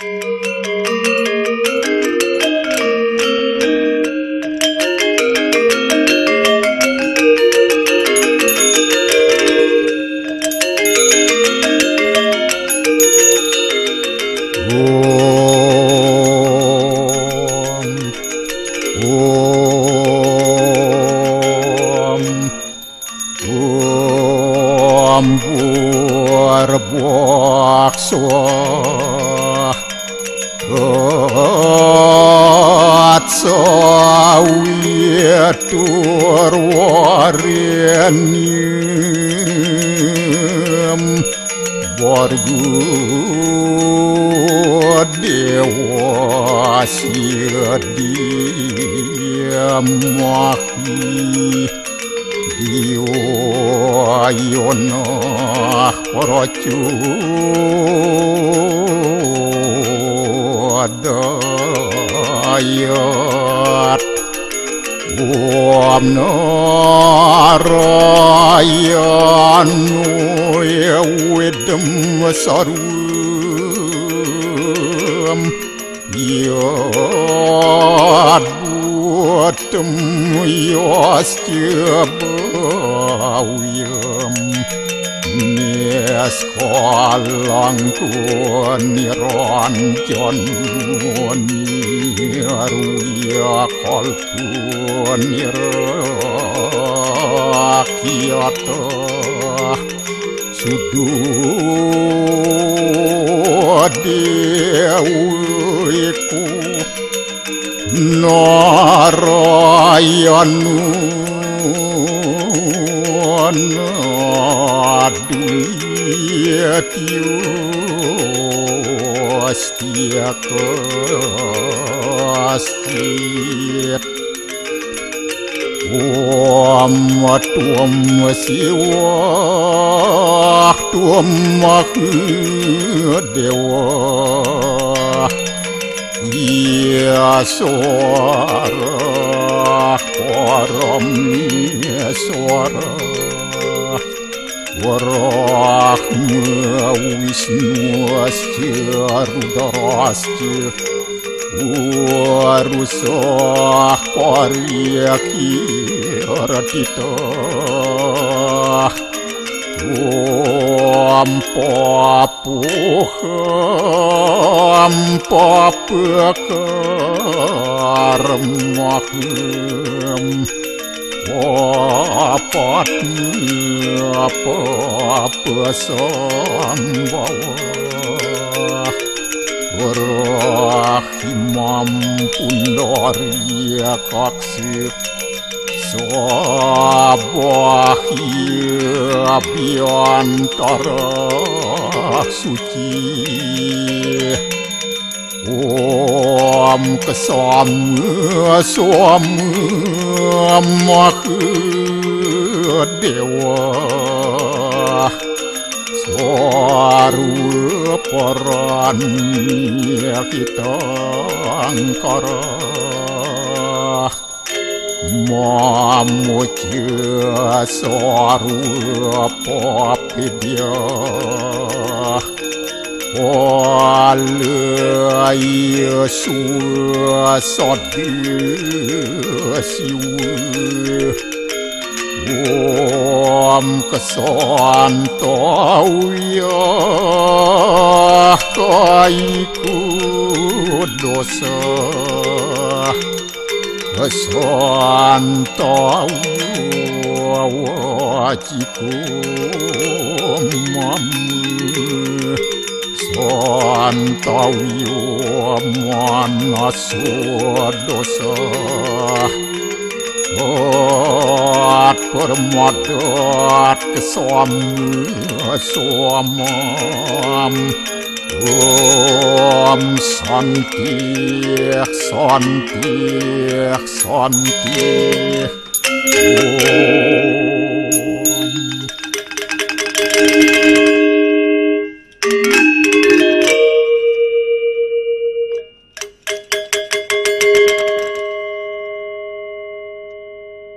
Om Buar Buak Suar Отца уетур вареньем Борьбу девося дьямахи Дио айонах протюх ดยดอวมนรยนุยเวดมสรุมยดวตมยสเจียบวยมเนสขอลังตัวนิร 전전이야 걸뿐이라 기었다 수두디에 울고 나라야누 Adul Yatiu Костя, Костя. Tuom tuom siwa tuom dewa ya suara korom suara Ворох мы уснёсти, ордорасти, Ворусох порьяки, ракитах, Ом попухам, попыкармахам, Ом попухам, попыкармахам, apa pesan bawa Warah imam pundaria kaksir Sabah iya biantara suci Sabah biantara suci xòm cái xòm ngựa xòm ngựa mà khứa đều suaru poran kita angkara mamu chia suaru popi dia hoa lười xua xót đưa siêu ôm cả son tỏ uya coi cút đồ sơ son tỏ uya chỉ cùng mong antawiyo manasodosa at ah, parmatat kesom somam om santi santi santi om